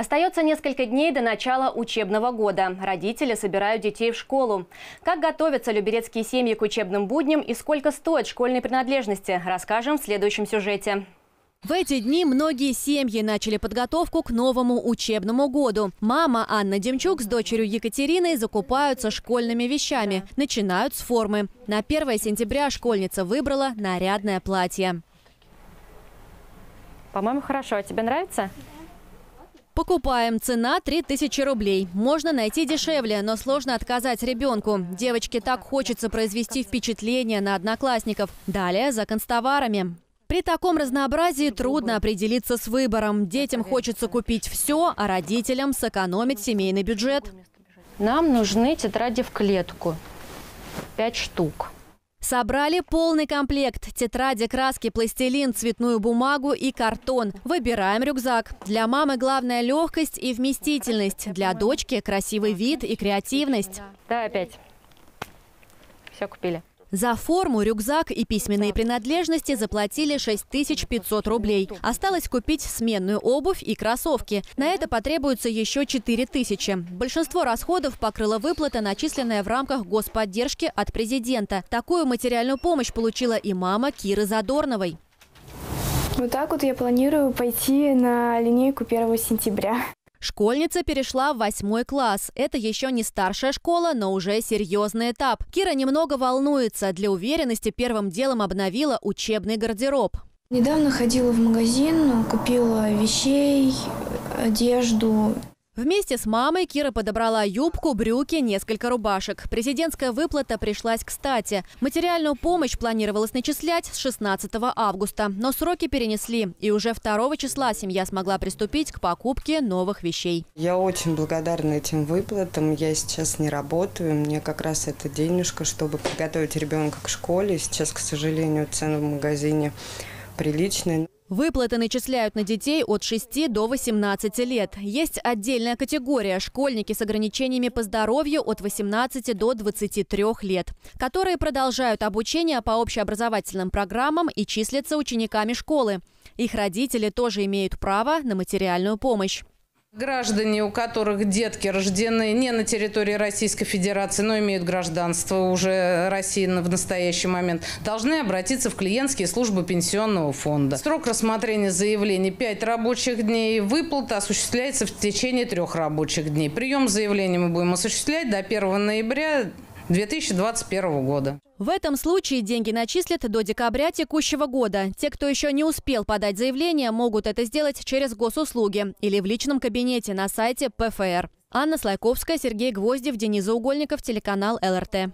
Остается несколько дней до начала учебного года. Родители собирают детей в школу. Как готовятся люберецкие семьи к учебным будням и сколько стоят школьные принадлежности, расскажем в следующем сюжете. В эти дни многие семьи начали подготовку к новому учебному году. Мама Анна Демчук с дочерью Екатериной закупаются школьными вещами. Начинают с формы. На 1 сентября школьница выбрала нарядное платье. По-моему, хорошо. А тебе нравится? Покупаем. Цена 3000 рублей. Можно найти дешевле, но сложно отказать ребенку. Девочке так хочется произвести впечатление на одноклассников. Далее за констоварами. При таком разнообразии трудно определиться с выбором. Детям хочется купить все, а родителям сэкономить семейный бюджет. Нам нужны тетради в клетку. Пять штук. Собрали полный комплект. Тетради, краски, пластилин, цветную бумагу и картон. Выбираем рюкзак. Для мамы главная легкость и вместительность. Для дочки красивый вид и креативность. Да, опять. Все купили. За форму, рюкзак и письменные принадлежности заплатили 6500 рублей. Осталось купить сменную обувь и кроссовки. На это потребуется еще 4000. Большинство расходов покрыла выплата, начисленная в рамках господдержки от президента. Такую материальную помощь получила и мама Киры Задорновой. Вот так вот я планирую пойти на линейку 1 сентября. Школьница перешла в восьмой класс. Это еще не старшая школа, но уже серьезный этап. Кира немного волнуется. Для уверенности первым делом обновила учебный гардероб. Недавно ходила в магазин, купила вещей, одежду. Вместе с мамой Кира подобрала юбку, брюки, несколько рубашек. Президентская выплата пришлась кстати. Материальную помощь планировалось начислять с 16 августа, но сроки перенесли. И уже 2 числа семья смогла приступить к покупке новых вещей. Я очень благодарна этим выплатам. Я сейчас не работаю. Мне как раз это денежка, чтобы подготовить ребенка к школе. Сейчас, к сожалению, цены в магазине приличные. Выплаты начисляют на детей от 6 до 18 лет. Есть отдельная категория – школьники с ограничениями по здоровью от 18 до 23 лет, которые продолжают обучение по общеобразовательным программам и числятся учениками школы. Их родители тоже имеют право на материальную помощь. Граждане, у которых детки рождены не на территории Российской Федерации, но имеют гражданство уже России в настоящий момент, должны обратиться в клиентские службы пенсионного фонда. Срок рассмотрения заявлений 5 рабочих дней. Выплата осуществляется в течение трех рабочих дней. Прием заявления мы будем осуществлять до 1 ноября 2021 года. В этом случае деньги начислят до декабря текущего года. Те, кто еще не успел подать заявление, могут это сделать через госуслуги или в личном кабинете на сайте ПФР. Анна Слайковская, Сергей Гвоздев, Денис Заугольников, телеканал ЛРТ.